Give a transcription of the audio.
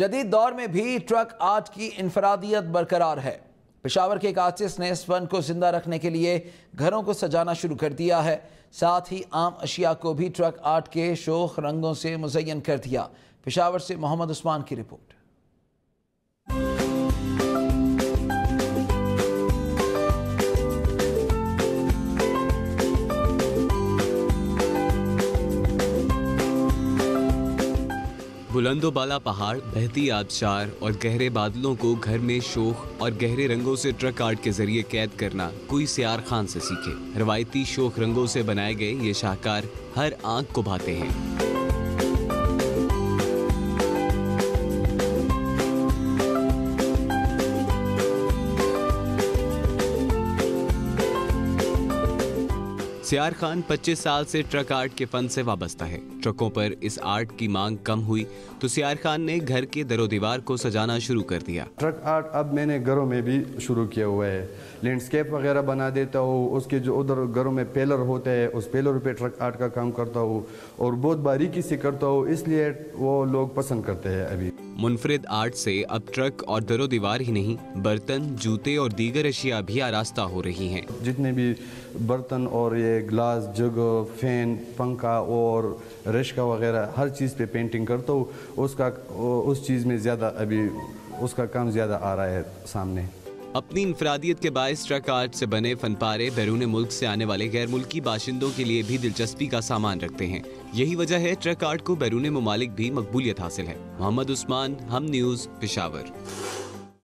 जदीद दौर में भी ट्रक आर्ट की इनफरादियत बरकरार है। पेशावर के एक आर्टिस्ट ने इस फन को ज़िंदा रखने के लिए घरों को सजाना शुरू कर दिया है। साथ ही आम अशिया को भी ट्रक आर्ट के शोख रंगों से मुजयन कर दिया। पेशावर से मोहम्मद उस्मान की रिपोर्ट। बुलंदोबाला पहाड़, बहती आबशार और गहरे बादलों को घर में शोख और गहरे रंगों से ट्रक आर्ट के ज़रिए कैद करना कोई सियार खान से सीखे। रवायती शोख रंगों से बनाए गए ये शाहकार हर आँख को भाते हैं। सियार खान 25 साल से ट्रक आर्ट के फन से वाबस्ता है। ट्रकों पर इस आर्ट की मांग कम हुई तो सियार खान ने घर के दरो दीवार को सजाना शुरू कर दिया। ट्रक आर्ट अब मैंने घरों में भी शुरू किया हुआ है। लैंडस्केप वगैरह बना देता हूँ उसके जो उधर घरों में पेलर होते हैं उस पेलर पे ट्रक आर्ट का काम करता हूँ और बहुत बारीकी से करता हूँ इसलिए वो लोग पसंद करते हैं अभी। मुनफरद आर्ट से अब ट्रक और दरो दीवार ही नहीं बर्तन जूते और दीगर अशिया भी आरास्ता हो रही हैं। जितने भी बर्तन और ये ग्लास जग फ़ैन पंखा और रेशका वगैरह, हर चीज़ पे पेंटिंग करता हूँ, उसका, उस चीज़ में ज़्यादा अभी, उसका काम ज़्यादा आ रहा है सामने। अपनी इंफरादियत के बायस ट्रक आर्ट से बने फनपारे बैरून मुल्क से आने वाले गैर मुल्की बाशिंदों के लिए भी दिलचस्पी का सामान रखते हैं। यही वजह है ट्रक आर्ट को बैरून ममालिक भी मकबूलियत हासिल है। मोहम्मद उस्मान, हम न्यूज़, पिशावर।